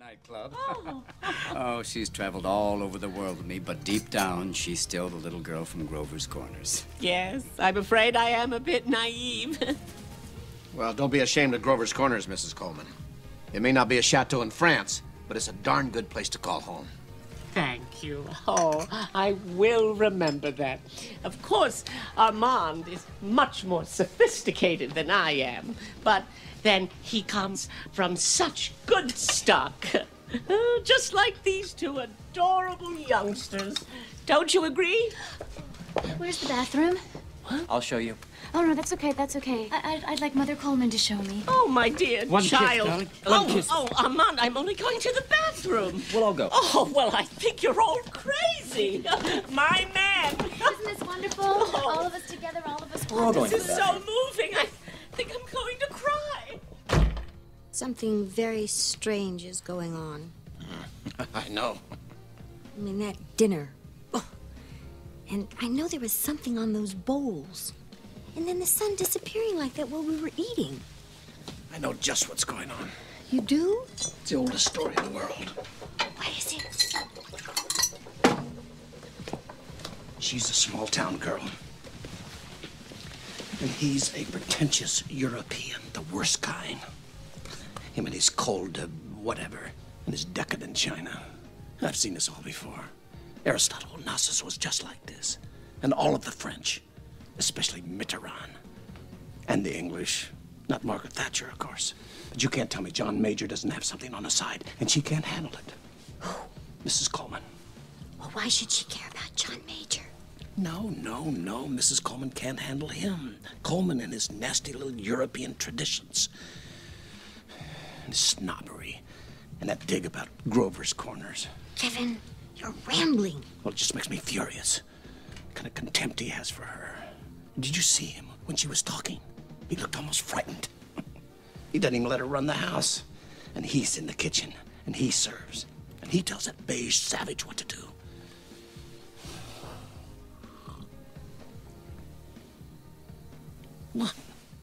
nightclub. Oh. oh, she's traveled all over the world with me, but deep down, she's still the little girl from Grover's Corners. Yes, I'm afraid I am a bit naive. well, don't be ashamed of Grover's Corners, Mrs. Coleman. It may not be a chateau in France, but it's a darn good place to call home. You. Oh, I will remember that. Of course, Armand is much more sophisticated than I am, but then he comes from such good stock. Just like these two adorable youngsters. Don't you agree? Where's the bathroom? What? I'll show you. Oh, no, that's okay, that's okay. I would I'd like Mother Coleman to show me. Oh, my dear One child. Kiss, darling. One oh, kiss. oh, Armand, I'm only going to the bathroom. We'll all go. Oh, well, I think you're all crazy. my man. Isn't this wonderful? Oh. All of us together, all of us. We're all going This is so moving. I think I'm going to cry. Something very strange is going on. I know. I mean, that dinner. And I know there was something on those bowls. And then the son disappearing like that while we were eating. I know just what's going on. You do? It's the oldest story in the world. What is it? She's a small town girl. And he's a pretentious European, the worst kind. Him and his cold uh, whatever, and his decadent China. I've seen this all before. Aristotle Onassis was just like this. And all of the French, especially Mitterrand. And the English. Not Margaret Thatcher, of course. But you can't tell me John Major doesn't have something on the side, and she can't handle it. Mrs. Coleman. Well, why should she care about John Major? No, no, no. Mrs. Coleman can't handle him. Coleman and his nasty little European traditions. And snobbery. And that dig about Grover's Corners. Kevin, you're rambling. Well, it just makes me furious. The kind of contempt he has for her. Did you see him when she was talking? He looked almost frightened. he doesn't even let her run the house. And he's in the kitchen, and he serves. And he tells that beige savage what to do. What?